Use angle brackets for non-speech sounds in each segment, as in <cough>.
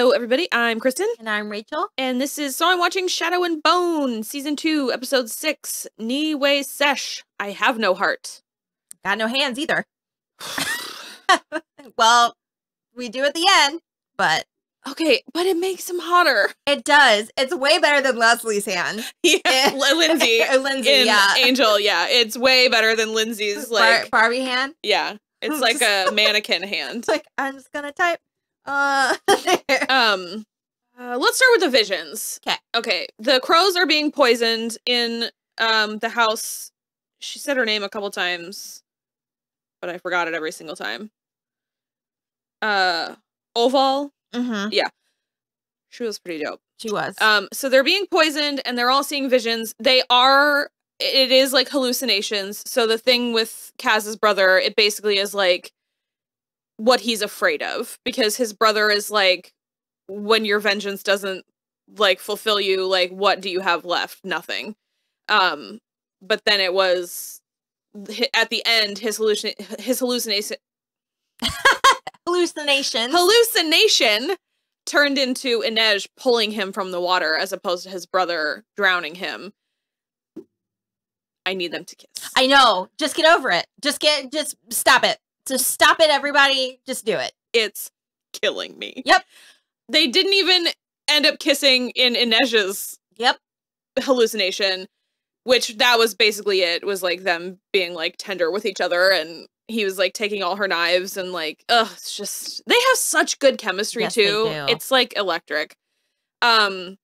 Hello, everybody. I'm Kristen, And I'm Rachel. and this is So I'm Watching Shadow and Bone, Season 2, Episode 6, Ni Weh Sesh. I have no heart. Got no hands either. <sighs> <laughs> well, we do at the end, but Okay, but it makes him hotter. it does. It's way better than Leslie's hand. <laughs> Yeah, eh, Lindsay. <laughs> Lindsay, in yeah. Angel, yeah. It's way better than Lindsay's, Bar- like, Barbie hand. yeah. It's like a mannequin hand. It's like I'm just gonna type. Uh, <laughs> Um, uh, let's start with the visions. Okay. Okay. The crows are being poisoned in um the house. She said her name a couple times, but I forgot it every single time. Uh, Oval. Mm-hmm. Yeah. She was pretty dope. She was. Um, so they're being poisoned and they're all seeing visions. They are. It is like hallucinations. So the thing with Kaz's brother, it basically is like what he's afraid of because his brother is like, when your vengeance doesn't like fulfill you, like what do you have left? Nothing. Um, but then it was at the end his hallucin his hallucination <laughs> Hallucinations. hallucination turned into Inej pulling him from the water as opposed to his brother drowning him. I need them to kiss. I know. Just get over it. Just get. Just stop it. Just stop it, everybody. Just do it. it's killing me. Yep. They didn't even end up kissing in Inej's Yep. hallucination, which that was basically it. Was like them being like tender with each other and he was like taking all her knives and like ugh, it's just they have such good chemistry Yes, too. It's like electric. Um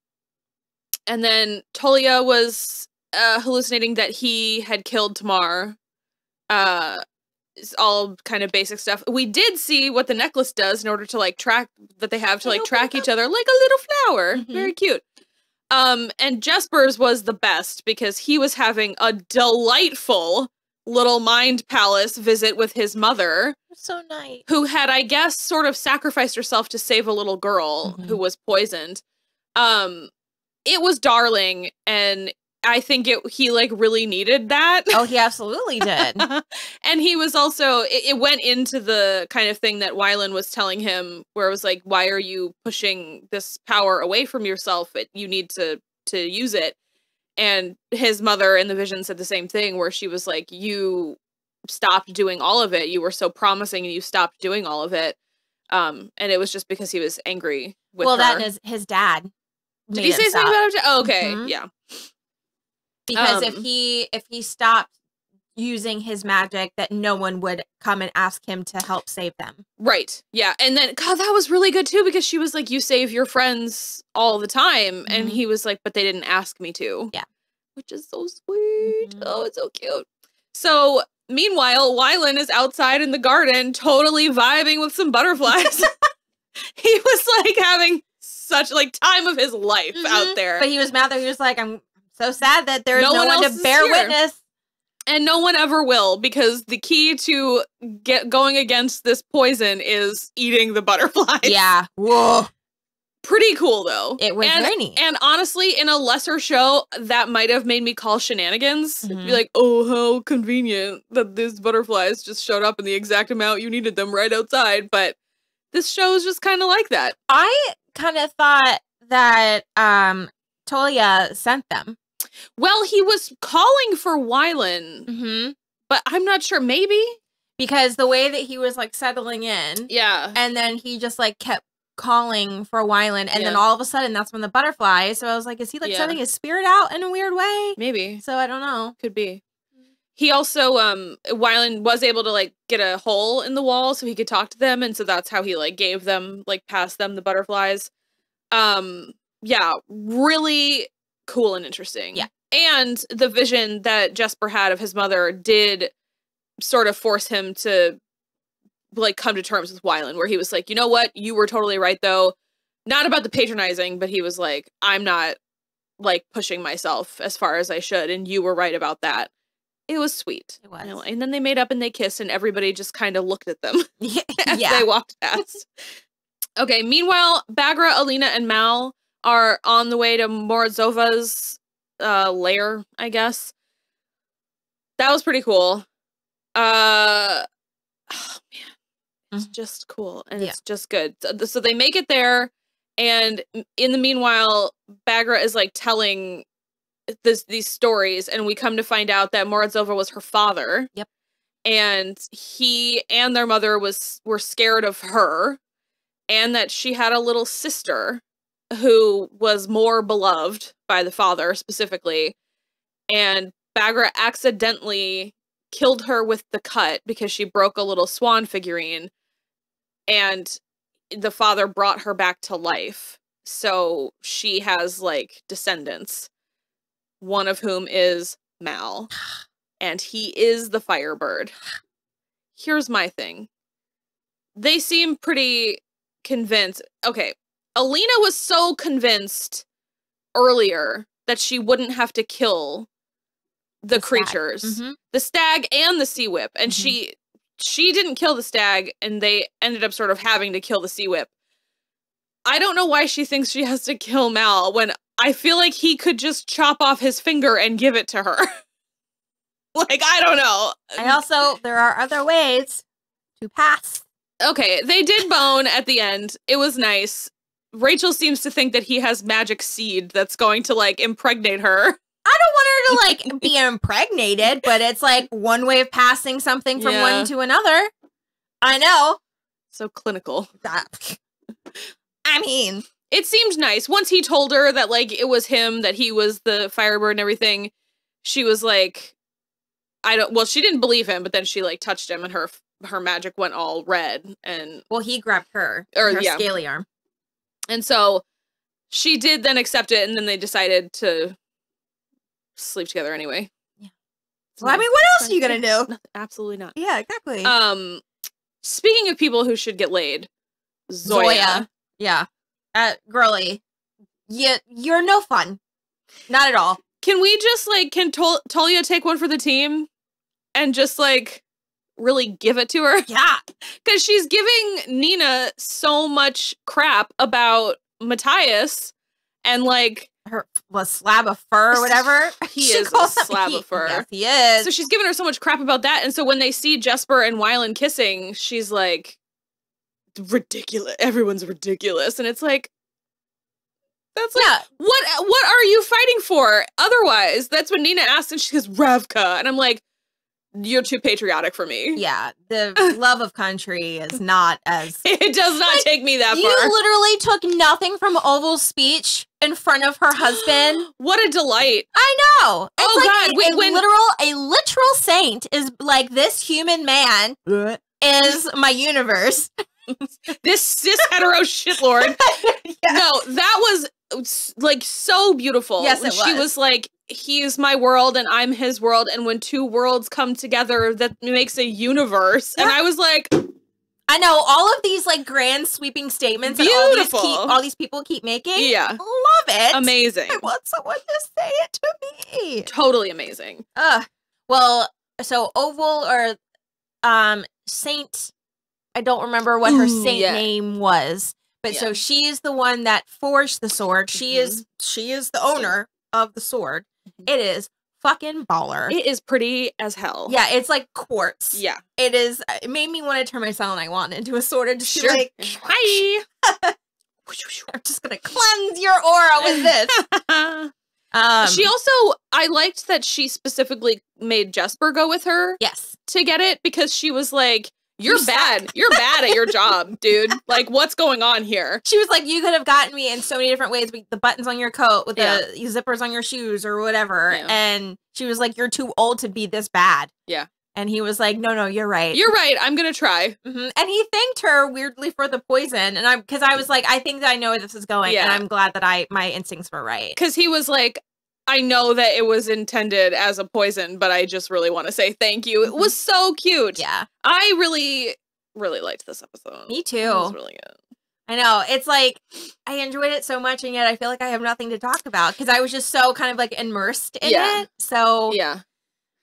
and then Tolya was uh hallucinating that he had killed Tamar. Uh it's all kind of basic stuff. We did see what the necklace does in order to like track that they have to like track each other like a little flower. Mhm. Very cute. Um, and Jesper's was the best because he was having a delightful little mind palace visit with his mother, So nice. who had, I guess, sort of sacrificed herself to save a little girl who Mhm. was poisoned. Um, it was darling, and I think it he like really needed that. Oh, he absolutely <laughs> did. and he was also it, it went into the kind of thing that Wylan was telling him where it was like why are you pushing this power away from yourself it, you need to to use it and his mother in the vision said the same thing where she was like you stopped doing all of it you were so promising and you stopped doing all of it um and it was just because he was angry with well, her. that is his dad. did he him say something about it oh, okay Mhm. yeah because if Um, he if he stopped using his magic that no one would come and ask him to help save them Right. Yeah. And then God, that was really good too because she was like, You save your friends all the time. And Mhm. he was like, But they didn't ask me to. Yeah. Which is so sweet. Mhm. Oh, it's so cute. So meanwhile, Wylan is outside in the garden, totally vibing with some butterflies. <laughs> <laughs> he was like having such like time of his life Mhm. out there. but he was mad that he was like i'm so sad that there's No no, one one, to bear here." witness and no one ever will because the key to get going against this poison is eating the butterflies. yeah <laughs> whoa pretty cool though. It was and, very neat. And honestly, in a lesser show, that might have made me call shenanigans. It'd Be Mhm. like, oh, how convenient that these butterflies just showed up in the exact amount you needed them right outside. But this show is just kind of like that. i kind of thought that um tolya sent them Well, he was calling for Wylan, mm-hmm. but I'm not sure. Maybe. because the way that he was like settling in Yeah. and then he just like kept calling for Wylan, and then all of a sudden that's when the butterfly. So I was like, is he like Yeah. sending his spirit out in a weird way? Maybe. So I don't know. Could be. He also, um, Wylan was able to like get a hole in the wall so he could talk to them, and so that's how he like gave them, like, passed them the butterflies. Um, yeah, really cool and interesting. Yeah. and the vision that Jesper had of his mother did sort of force him to like come to terms with Wylan, where he was like, you know what, you were totally right though. Not about the patronizing, but he was like, I'm not like pushing myself as far as I should, and you were right about that. It was sweet. It was. You know, And then they made up and they kissed, and everybody just kind of looked at them yeah. <laughs> <laughs> as yeah. they walked past. okay, meanwhile, Baghra, Alina, and Mal are on the way to Morozova's uh, lair, I guess. That was pretty cool. Uh, oh man, it's Mhm. just cool and Yeah. it's just good. So, so they make it there, And in the meanwhile, Baghra is like telling this these stories, and we come to find out that Morozova was her father. Yep. And he and their mother was were scared of her, and that she had a little sister who was more beloved by the father specifically. And Baghra accidentally killed her with the cut because she broke a little swan figurine and the father brought her back to life so she has like descendants one of whom is mal and he is the firebird here's my thing they seem pretty convinced okay alina was so convinced earlier that she wouldn't have to kill the, The creatures Mhm. the stag and the sea whip and Mhm. she she didn't kill the stag and they ended up sort of having to kill the sea whip i don't know why she thinks she has to kill mal when i feel like he could just chop off his finger and give it to her <laughs> like i don't know I also there are other ways to pass. okay they did bone at the end it was nice rachel seems to think that he has magic seed that's going to like impregnate her I don't want her to <laughs> like be impregnated, but it's like one way of passing something from Yeah. one to another. I know. so clinical That- <laughs> I mean, it seemed nice once he told her that like it was him that he was the firebird and everything she was like i don't well she didn't believe him but then she like touched him and her her magic went all red and well, he grabbed her Or, her yeah. scaly arm. And so she did then accept it and then they decided to sleep together anyway Yeah. It's Well, I mean, what else are you gonna do? Nothing- absolutely not Yeah, exactly. um speaking of people who should get laid zoya, Yeah. Uh, girly, you, you're no fun. Not at all. can we just like can Tol- Tolya take one for the team and just like really give it to her Yeah. because she's giving Nina so much crap about Matthias and like Her was slab of fur or whatever. <laughs> He is a slab he- of fur. Yes, he is. so she's giving her so much crap about that and so when they see Jesper and Wylan kissing she's like ridiculous everyone's ridiculous and it's like that's like yeah. what what are you fighting for otherwise that's when Nina asked and she goes Ravka and I'm like you're too patriotic for me <laughs> Yeah. The love of country is not as. <laughs> it does not Like, take me that far. You literally took nothing from Oval's speech in front of her husband. <gasps> what a delight I know. It's Oh, like God, a, wait, a when- literal a literal saint is like this human man <laughs> is my universe. this cis hetero shitlord Yeah. no that was like so beautiful Yes, When it she was. was like he's my world and i'm his world and when two worlds come together that makes a universe and i was like I know all of these like grand sweeping statements that all these, Beautiful. keep, all these people keep making. yeah Love it. amazing I want someone to say it to me. totally amazing Ugh. Well, so Oval or um Saint, I don't remember what her saint yeah. name was, but Yeah. so she is the one that forged the sword. She is she is the owner of the sword. Mhm. It is fucking baller. it is pretty as hell yeah, it's like quartz. yeah It is. It made me want to turn my selenite wand into a sword and just sure like, hi <laughs> I'm just gonna cleanse your aura with this. <laughs> Um, she also i liked that she specifically made jesper go with her yes. to get it because she was like you're You bad suck." you're bad at your job dude <laughs> like what's going on here She was like, you could have gotten me in so many different ways. With the buttons on your coat, with Yeah. the zippers on your shoes, or whatever. Yeah. And she was like, you're too old to be this bad. Yeah. And he was like, no, no, you're right. you're right i'm gonna try Mhm. And he thanked her weirdly for the poison. And I'm because I was like, I think that I know where this is going, and I'm glad that I my instincts were right. because he was like i know that it was intended as a poison but i just really want to say thank you. It was so cute. Mm-hmm. Yeah, i really really liked this episode. Me it was too. really good. I know. It's like I enjoyed it so much, and yet I feel like I have nothing to talk about because I was just so kind of like immersed in Yeah. it. So yeah.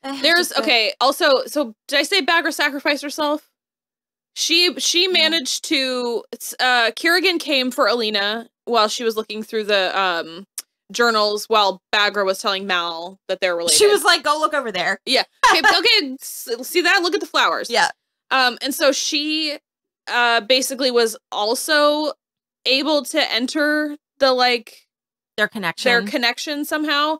eh, there's okay also so did i say baghra sacrificed herself? She she managed to uh Kirigan came for alina while she was looking through the um journals while baghra was telling mal that they're related She was like, "Go look over there." Yeah. <laughs> Okay, okay see that look at the flowers Yeah. um and so she uh basically was also able to enter the like Their connection. their connection somehow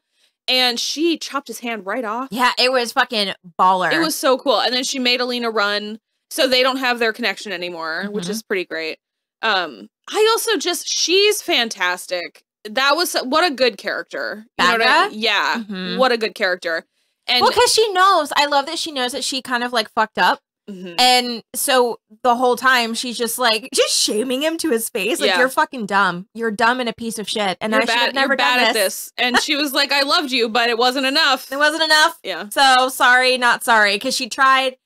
and she chopped his hand right off. yeah, it was fucking baller. It was so cool. And then she made Alina run so they don't have their connection anymore, which Mhm. is pretty great. Um I also just she's fantastic. That was what a good character. You know I? Yeah. Mhm. What a good character. And well, because she knows. I love that she knows that she kind of like fucked up. Mhm. And so the whole time she's just like just shaming him to his face, like Yeah. you're fucking dumb. You're dumb and a piece of shit. And you're I should have never bad done at this. And she was like, I loved you, but it wasn't enough. It wasn't enough. yeah. So sorry, not sorry, because she tried.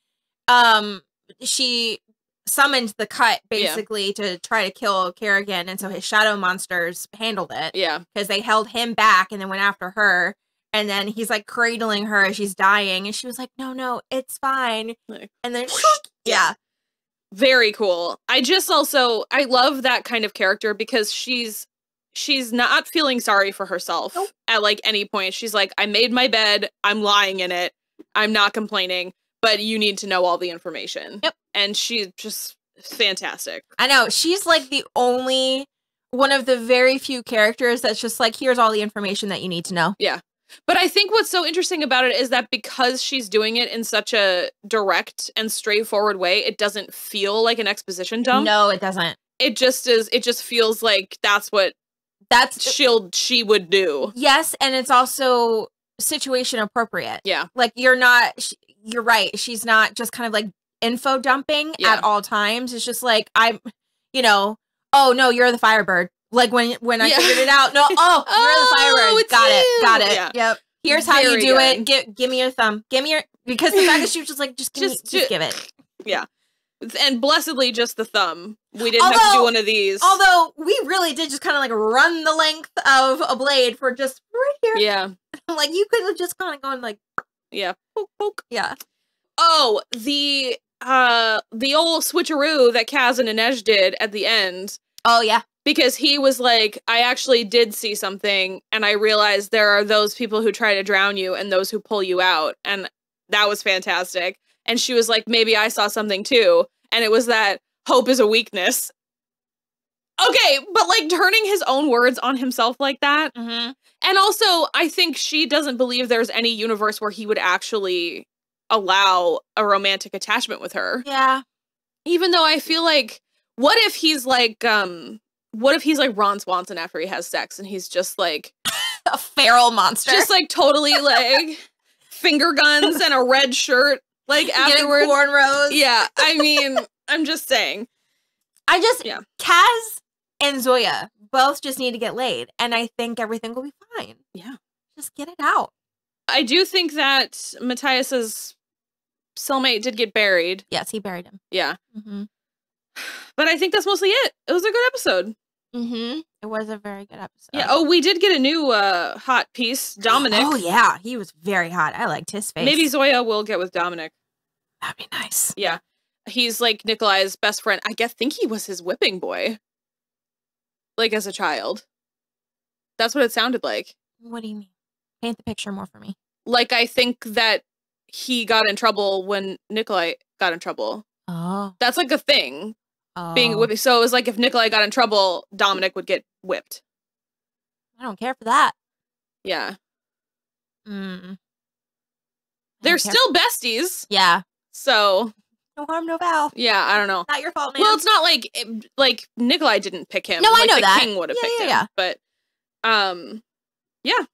Um, she summoned the cut Yeah. basically to try to kill Kirigan, and so his shadow monsters handled it Yeah. because they held him back and then went after her. And then he's like cradling her as she's dying, and she was like, "No, no, it's fine." Like, And then, Yeah. yeah, Very cool. I just also I love that kind of character because she's she's not feeling sorry for herself Nope. at like any point. She's like, I made my bed, I'm lying in it, I'm not complaining, but you need to know all the information. Yep. And she's just fantastic. I know she's like the only one of the very few characters that's just like, "Here's all the information that you need to know." Yeah. But I think what's so interesting about it is that because she's doing it in such a direct and straightforward way, it doesn't feel like an exposition dump. No, it doesn't. It just is it just feels like that's what That's shield she would do. yes, and it's also situation appropriate. Yeah. like you're not you're right she's not just kind of like info dumping Yeah. at all times it's just like i'm you know oh no you're the firebird like when when i Yeah. figured it out no oh, <laughs> Oh, you're the oh, firebird it's got you. it got it Yeah. yep here's how you do good. it give give me your thumb give me your because the fact that she was just like just give Just me, just give it Yeah. And blessedly just the thumb. We didn't have to do one of these. although we really did just kind of like run the length of a blade for just right here yeah. <laughs> like you could have just kind of gone like Yeah. Poke, poke. yeah Oh, the uh the old switcheroo that Kaz and Inej did at the end. oh yeah because he was like, I actually did see something, and I realized there are those people who try to drown you and those who pull you out. And that was fantastic. And she was like, maybe I saw something too. And it was that hope is a weakness. Okay, but like turning his own words on himself like that. mm-hmm. And also, I think she doesn't believe there's any universe where he would actually allow a romantic attachment with her yeah even though I feel like what if he's like um what if he's like Ron Swanson after he has sex and he's just like <laughs> a feral monster just like totally like <laughs> finger guns and a red shirt like afterwards. cornrows Yeah, I mean, I'm just saying. I just Yeah. Kaz and Zoya both just need to get laid, and I think everything will be fine. Yeah. Just get it out. I do think that Matthias's cellmate did get buried. Yes, he buried him. Yeah. Mm-hmm. But I think that's mostly it. It was a good episode. Mm-hmm. It was a very good episode. Yeah. Oh, we did get a new uh hot piece, Dominic. Oh yeah, he was very hot. I liked his face. Maybe Zoya will get with Dominic. that'd be nice. Yeah. He's like Nikolai's best friend. I guess think he was his whipping boy. Like as a child. That's what it sounded like. What do you mean? Paint the picture more for me. Like I think that he got in trouble when Nikolai got in trouble. Oh, That's like a thing. oh. Being whipping. So it was like if Nikolai got in trouble, Dominic would get whipped. I don't care for that. Yeah. Mm. They're still besties. yeah. So No harm, no foul. yeah, I don't know. Not your fault, man. Well, it's not like it- like Nikolai didn't pick him. No, I like, know the that. King would have Yeah, picked yeah, him. yeah. But um, yeah,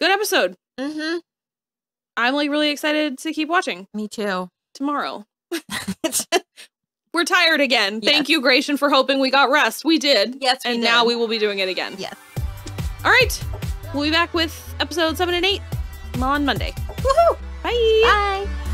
good episode. mm-hmm. I'm like really excited to keep watching Me too. tomorrow. <laughs> We're tired again. Yes. Thank you, Gratian, for hoping we got rest. We did. yes, we and did. now we will be doing it again. Yes. All right. We'll be back with episode seven and eight on Monday. Woohoo! Bye. Bye.